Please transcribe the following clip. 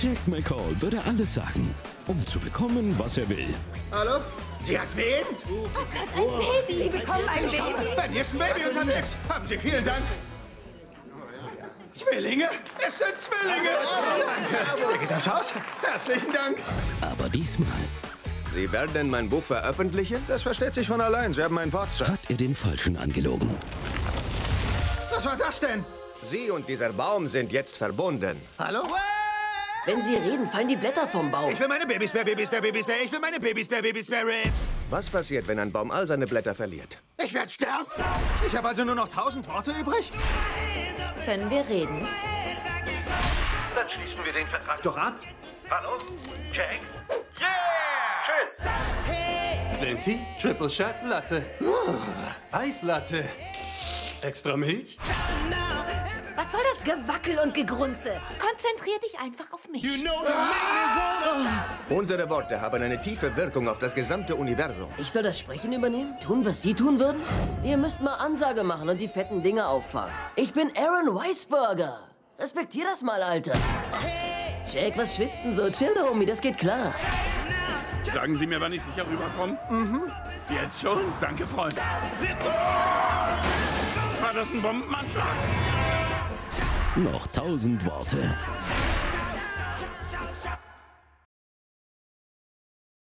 Jack McCall würde alles sagen, um zu bekommen, was er will. Hallo? Sie hat wen? Ein Baby. Sie bekommen ein Baby. Bei mir ist ein Baby unterwegs. Haben Sie vielen Dank. Zwillinge? Es sind Zwillinge! Danke. Geht aufs Haus? Herzlichen Dank. Aber diesmal Sie werden denn mein Buch veröffentlichen? Das versteht sich von allein. Sie haben mein Wort, Sir. hat er den Falschen angelogen. Was war das denn? Sie und dieser Baum sind jetzt verbunden. Hallo? Wenn Sie reden, fallen die Blätter vom Baum. Ich will meine Babysbär, Babysbär, Babysbär. Ich will meine Babysbär, Babysbär Ribs. Was passiert, wenn ein Baum all seine Blätter verliert? Ich werde sterben. Ich habe also nur noch tausend Worte übrig? Können wir reden? Dann schließen wir den Vertrag doch ab. Hallo? Jack? Yeah! Schön. Venti, Triple Shot Latte. Eislatte. Extra Milch? Was soll das Gewackel und Gegrunze? Konzentrier dich einfach auf mich. Unsere Worte haben eine tiefe Wirkung auf das gesamte Universum. Ich soll das Sprechen übernehmen? Tun, was Sie tun würden? Ihr müsst mal Ansage machen und die fetten Dinge auffahren. Ich bin Aaron Weisberger. Respektier das mal, Alter. Jack, was schwitzen so? Chill, Homie, das geht klar. Sagen Sie mir, wann ich sicher rüberkomme? Mhm. Jetzt schon? Danke, Freund. War das ein Bombenanschlag? Noch tausend Worte.